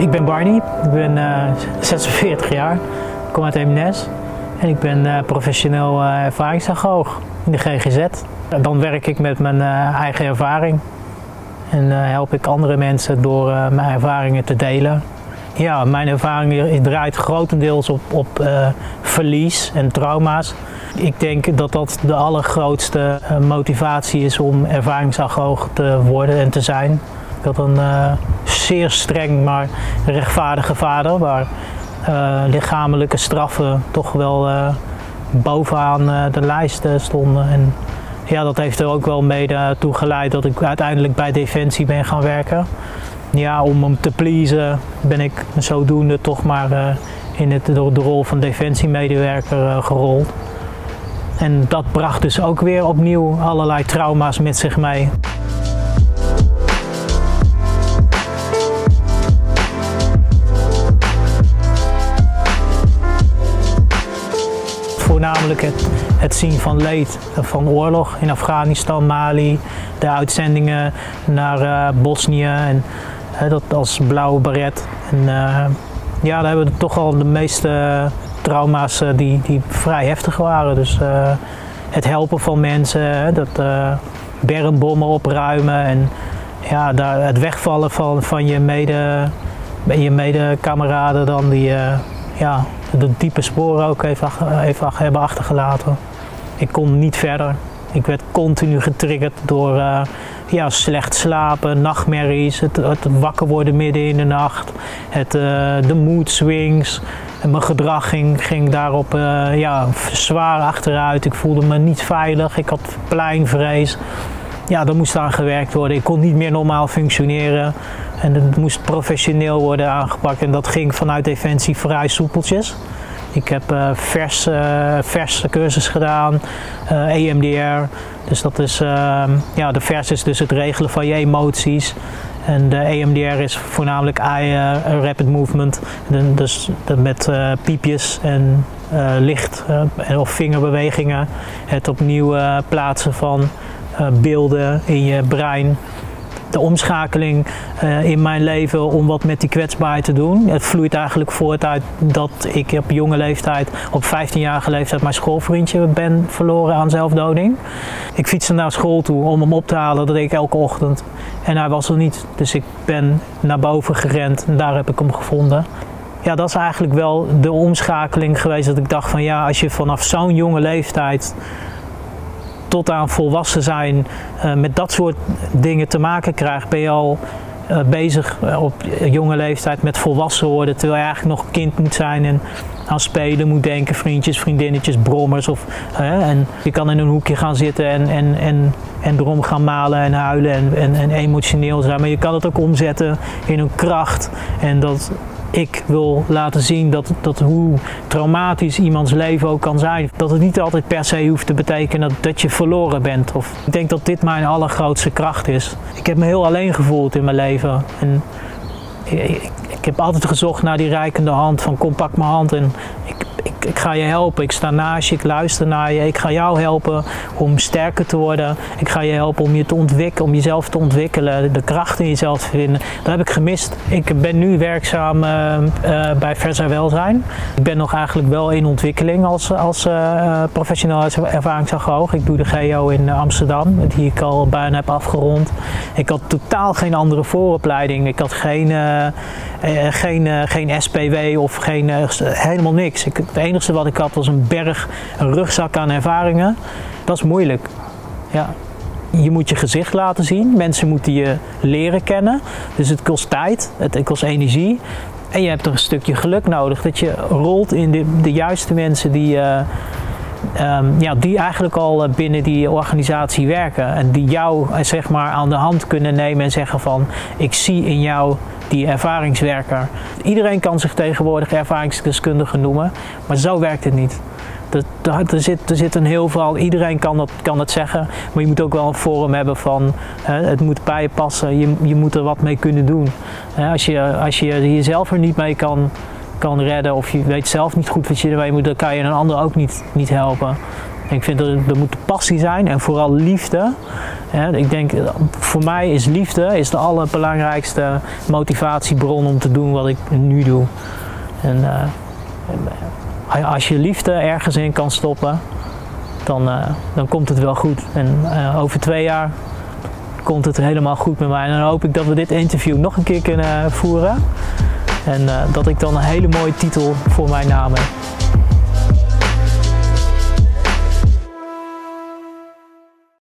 Ik ben Barney, ik ben uh, 46 jaar, ik kom uit Eemnes en ik ben uh, professioneel uh, ervaringsagoog in de GGZ. Dan werk ik met mijn eigen ervaring en help ik andere mensen door mijn ervaringen te delen. Ja, mijn ervaring draait grotendeels op, op verlies en trauma's. Ik denk dat dat de allergrootste motivatie is om ervaringsagoog te worden en te zijn. Ik had een uh, zeer streng maar rechtvaardige vader waar uh, lichamelijke straffen toch wel uh, bovenaan de lijst stonden. En ja, dat heeft er ook wel mede toe geleid dat ik uiteindelijk bij Defensie ben gaan werken. Ja, om hem te pleasen ben ik zodoende toch maar in het, de, de rol van defensiemedewerker gerold. En dat bracht dus ook weer opnieuw allerlei trauma's met zich mee. Voornamelijk het, het, zien van leed van oorlog in Afghanistan, Mali, de uitzendingen naar uh, Bosnië en dat als blauwe baret. En, uh, ja, daar hebben we toch al de meeste trauma's die, die vrij heftig waren. Dus het helpen van mensen, dat bermbommen opruimen en ja, daar, het wegvallen van, van je mede je medekameraden dan die ja, de diepe sporen ook even, even hebben achtergelaten. Ik kon niet verder. Ik werd continu getriggerd door uh, ja, slecht slapen, nachtmerries, het, het, wakker worden midden in de nacht, het, uh, de mood swings. En mijn gedrag ging, daarop uh, ja, zwaar achteruit. Ik voelde me niet veilig, ik had pleinvrees. Ja, daar moest aan gewerkt worden. Ik kon niet meer normaal functioneren. En het moest professioneel worden aangepakt. En dat ging vanuit Defensie vrij soepeltjes. Ik heb uh, vers, uh, vers cursus gedaan, uh, eh, EMDR. Dus dat is, ehm, ja, de vers is dus het regelen van je emoties. En de EMDR is voornamelijk eye rapid movement. dus met piepjes en licht of vingerbewegingen. Het opnieuw plaatsen van beelden in je brein de omschakeling uh, in mijn leven om wat met die kwetsbaarheid te doen. Het vloeit eigenlijk voort uit dat ik op jonge leeftijd, op 15-jarige leeftijd, mijn schoolvriendje ben verloren aan zelfdoding. Ik fietste naar school toe om hem op te halen, dat deed ik elke ochtend. En hij was er niet, dus ik ben naar boven gerend en daar heb ik hem gevonden. Ja, dat is eigenlijk wel de omschakeling geweest dat ik dacht van ja, als je vanaf zo'n jonge leeftijd tot aan volwassen zijn uh, met dat soort dingen te maken krijgt, ben je al uh, bezig uh, op jonge leeftijd met volwassen worden, terwijl je eigenlijk nog kind moet zijn en aan spelen moet denken, vriendjes, vriendinnetjes, brommers. Of, en je kan in een hoekje gaan zitten en, en, en, en erom gaan malen en huilen en, en, en emotioneel zijn, maar je kan het ook omzetten in een kracht en dat ik wil laten zien dat, dat hoe traumatisch iemands leven ook kan zijn, dat het niet altijd per se hoeft te betekenen dat, dat je verloren bent. Of, ik denk dat dit mijn allergrootste kracht is. Ik heb me heel alleen gevoeld in mijn leven. En ik, ik heb altijd gezocht naar die rijkende hand van kom pak mijn hand en ik, ga je helpen. Ik sta naast je, ik luister naar je. Ik ga jou helpen om sterker te worden. Ik ga je helpen om je te ontwikkelen, om jezelf te ontwikkelen, de kracht in jezelf te vinden. Dat heb ik gemist. Ik ben nu werkzaam uh, uh, bij Versa Welzijn. Ik ben nog eigenlijk wel in ontwikkeling als, als uh, professioneel ervaringsagoog. Ik doe de GO in Amsterdam, die ik al bijna heb afgerond. Ik had totaal geen andere vooropleiding. Ik had geen, geen, geen SPW of geen, helemaal niks. Ik, enige wat ik had was een berg, een rugzak aan ervaringen. Dat is moeilijk. Ja. Je moet je gezicht laten zien. Mensen moeten je leren kennen. Dus het kost tijd, het kost energie. En je hebt er een stukje geluk nodig. Dat je rolt in de, de juiste mensen die, uh, um, ja, die eigenlijk al eh, binnen die organisatie werken. En die jou eh, zeg maar, aan de hand kunnen nemen en zeggen van ik zie in jou die ervaringswerker. Iedereen kan zich tegenwoordig ervaringsdeskundige noemen, maar zo werkt het niet. Er, zit, er zit een heel verhaal, iedereen kan dat, kan dat zeggen, maar je moet ook wel een vorm hebben van hè, het moet bij je passen, je, je moet er wat mee kunnen doen. als, je, als je jezelf er niet mee kan, kan redden of je weet zelf niet goed wat je ermee moet, dan kan je een ander ook niet, niet helpen. Ik vind dat er, moet passie zijn en vooral liefde. Ik denk, voor mij is liefde is de allerbelangrijkste motivatiebron om te doen wat ik nu doe. En uh, als je liefde ergens in kan stoppen, dan, uh, dan komt het wel goed. En over twee jaar komt het helemaal goed met mij. En dan hoop ik dat we dit interview nog een keer kunnen voeren. En dat ik dan een hele mooie titel voor mijn naam heb.